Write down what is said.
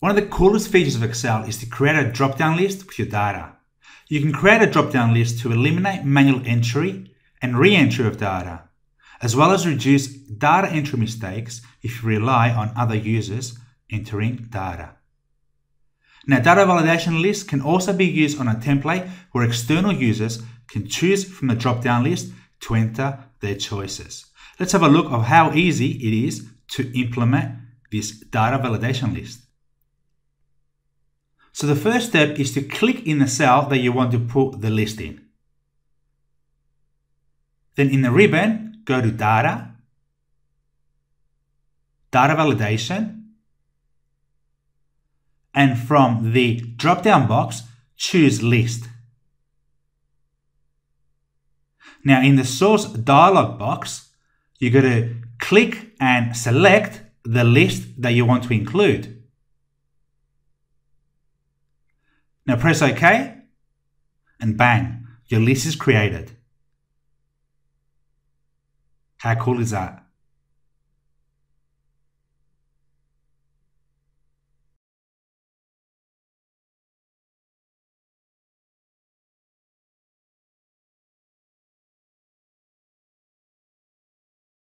One of the coolest features of Excel is to create a drop-down list with your data. You can create a drop-down list to eliminate manual entry and re-entry of data, as well as reduce data entry mistakes if you rely on other users entering data. Now, data validation lists can also be used on a template where external users can choose from the drop-down list to enter their choices. Let's have a look of how easy it is to implement this data validation list. So the first step is to click in the cell that you want to put the list in. Then in the ribbon, go to Data, Data Validation, and from the drop-down box, choose List. Now in the source dialog box, you got to click and select the list that you want to include. Now press OK and bang, your list is created. How cool is that?